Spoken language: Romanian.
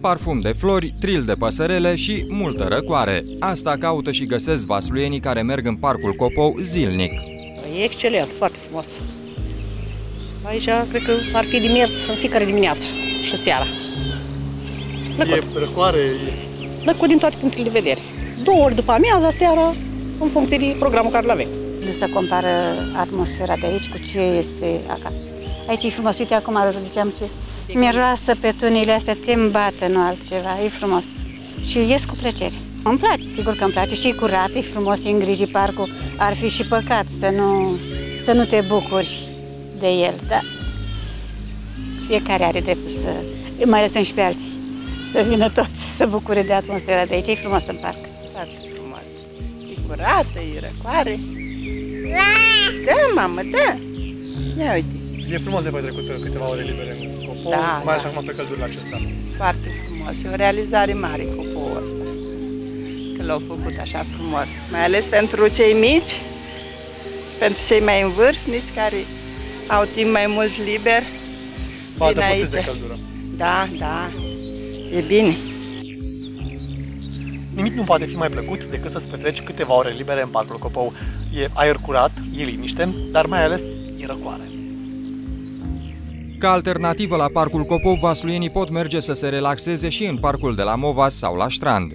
parfum de flori, tril de păsărele și multă răcoare. Asta caută și găsesc vasluienii care merg în parcul Copou zilnic. E excelent, foarte frumos. Aici cred că ar fi de mers în fiecare dimineață și seara. Plăcut. E răcoare, e... Plăcut din toate punctele de vedere. Două ori după amiaza, seara, în funcție de programul care îl avem. Nu se compară atmosfera de aici cu ce este acasă. Aici e frumos. Uite, acum ziceam ce miroasă pe tunile astea, te îmbată, nu altceva. E frumos. Și ies cu plăcere. Îmi place, sigur că îmi place. Și e curat, e frumos, e îngrijit parcul. Ar fi și păcat să nu, să nu te bucuri de el, da? Fiecare are dreptul să, mai lăsăm și pe alții, să vină toți să bucure de atmosfera de aici. E frumos în parc. Foarte frumos. E curată, e răcoare. Da, mamă, da. Ia uite. E frumos de petrecut câteva ore libere în copou, Da, mai ales da. acum pe căldurile acestea. Foarte frumos. E o realizare mare copoul ăsta. Că l-au făcut așa frumos. Mai ales pentru cei mici, pentru cei mai în vârstnici care au timp mai mult liber. Vă Vin adăpostiți de aici. căldură. Da, da. E bine. Nimic nu poate fi mai plăcut decât să-ți petreci câteva ore libere în parcul Copou. E aer curat, e liniște, dar mai ales e răcoare. Ca alternativă la parcul Copou, vasluienii pot merge să se relaxeze și în parcul de la Movas sau la Strand.